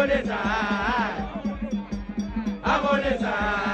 Abone sa, abone sa.